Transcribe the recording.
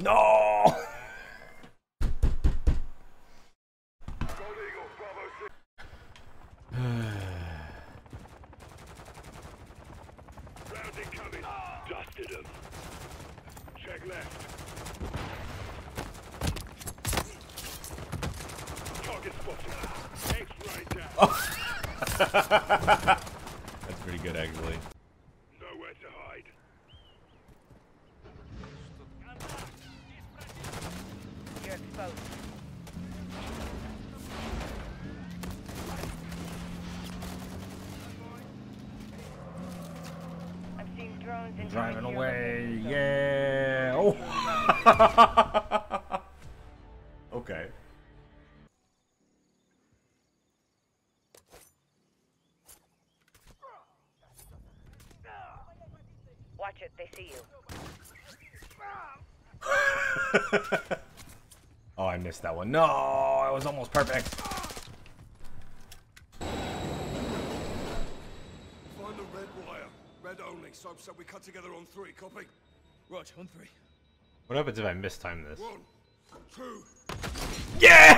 No! Round incoming. Dusted him. Check left. Target spotted. X-ray down. That's pretty good, actually. You're. I'm seeing drones Driving away, yeah. Oh. okay. Watch it, they see you. I missed that one. No, it was almost perfect. Find the red wire. Red only. Soap said we cut together on three. Copy? Roger, on three. What happens if I mistime this? One, two. Yeah!